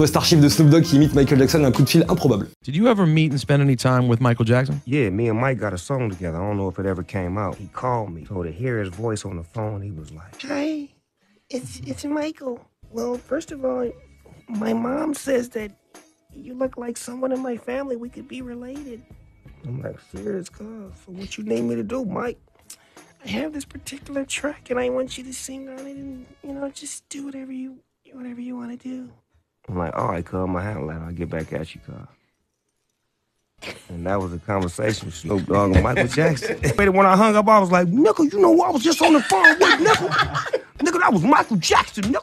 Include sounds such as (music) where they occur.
trouvais Starship de Snoop Dogg qui imite Michael Jackson un coup de fil improbable. Did you ever meet and spend any time with Michael Jackson? Yeah, me and Mike got a song together. I don't know if it ever came out. He called me. So to hear his voice on the phone, he was like, Hey, it's it's Michael. Well, first of all, my mom says that you look like someone in my family. We could be related. I'm like, serious, cuz. So what you need me to do, Mike? I have this particular track and I want you to sing on it and, you know, just do whatever you whatever you want to do. I'm like, all right, cuz, my handle that. I'll get back at you, cuz. And that was a conversation with Snoop Dogg and Michael Jackson. (laughs) When I hung up, I was like, nigga, you know, I was just on the phone with nigga. (laughs) nigga, that was Michael Jackson, nigga.